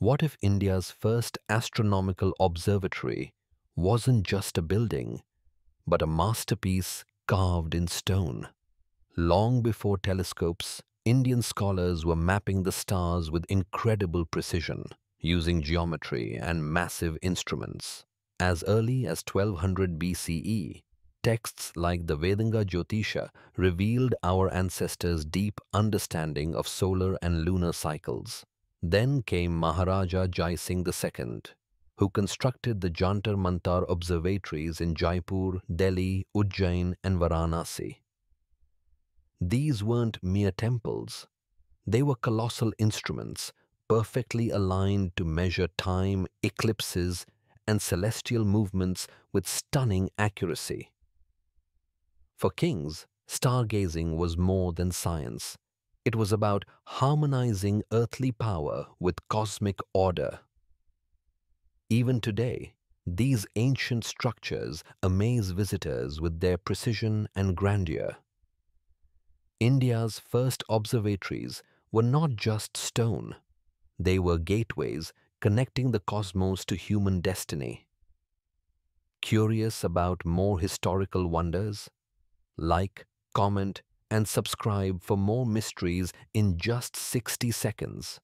What if India's first astronomical observatory wasn't just a building, but a masterpiece carved in stone? Long before telescopes, Indian scholars were mapping the stars with incredible precision, using geometry and massive instruments. As early as 1200 BCE, texts like the Vedanga Jyotisha revealed our ancestors' deep understanding of solar and lunar cycles. Then came Maharaja Jai Singh II, who constructed the Jantar Mantar observatories in Jaipur, Delhi, Ujjain and Varanasi. These weren't mere temples. They were colossal instruments, perfectly aligned to measure time, eclipses, and celestial movements with stunning accuracy. For kings, stargazing was more than science. It was about harmonizing earthly power with cosmic order. Even today, these ancient structures amaze visitors with their precision and grandeur. India's first observatories were not just stone. They were gateways connecting the cosmos to human destiny. Curious about more historical wonders? Like, comment, and subscribe for more mysteries in just 60 seconds.